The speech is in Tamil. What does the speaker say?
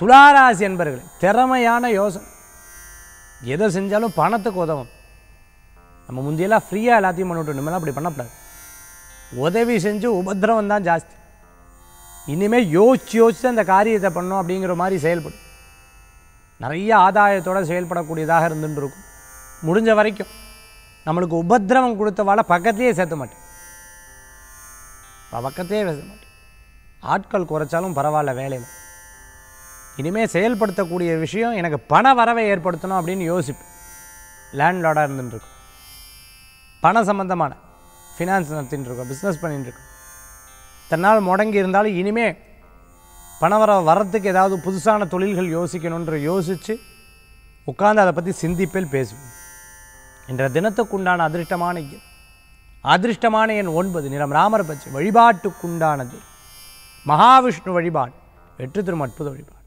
துளாராசி என்பர்கள் திறமையான யோசனை. எதை செஞ்சாலும் பணத்துக்கு உதவும். நம்ம முந்தியெல்லாம் ஃப்ரீயாக எல்லாத்தையும் பண்ணிவிட்டு இனிமேலாம் அப்படி பண்ணக்கூடாது. உதவி செஞ்சு உபத்திரவம் தான் ஜாஸ்தி. இனிமேல் யோசிச்சு யோசித்து அந்த காரியத்தை பண்ணோம் அப்படிங்கிற மாதிரி செயல்படும். நிறைய ஆதாயத்தோட செயல்படக்கூடியதாக இருந்துட்டு இருக்கும் முடிஞ்ச வரைக்கும் நம்மளுக்கு உபத்திரவம் கொடுத்தவாளை பக்கத்தையே சேர்த்த மாட்டேன். பக்கத்தையே சேர்த்த மாட்டேன். ஆட்கள் குறைச்சாலும் பரவாயில்ல வேலையில். இனிமேல் செயல்படுத்தக்கூடிய விஷயம் எனக்கு பண வரவை ஏற்படுத்தணும் அப்படின்னு யோசிப்பேன் லேண்ட்லார்டாக இருந்துட்டுருக்கும். பண சம்பந்தமான ஃபினான்ஸ் நடத்தின்னு பிஸ்னஸ் பண்ணிட்டுருக்கோம். தன்னால் முடங்கி இருந்தாலும் இனிமேல் பண வர வரத்துக்கு ஏதாவது புதுசான தொழில்கள் யோசிக்கணுன்ற யோசித்து உட்காந்து அதை பற்றி சிந்திப்பில் பேசுவோம். என்ற தினத்துக்குண்டான அதிர்ஷ்டமான எண் அதிர்ஷ்டமான எண் ஒன்பது நிறம் ராமர் பச்சை வழிபாட்டுக்குண்டானது மகாவிஷ்ணு வழிபாடு வெற்றி திரும்ப அற்புத வழிபாடு.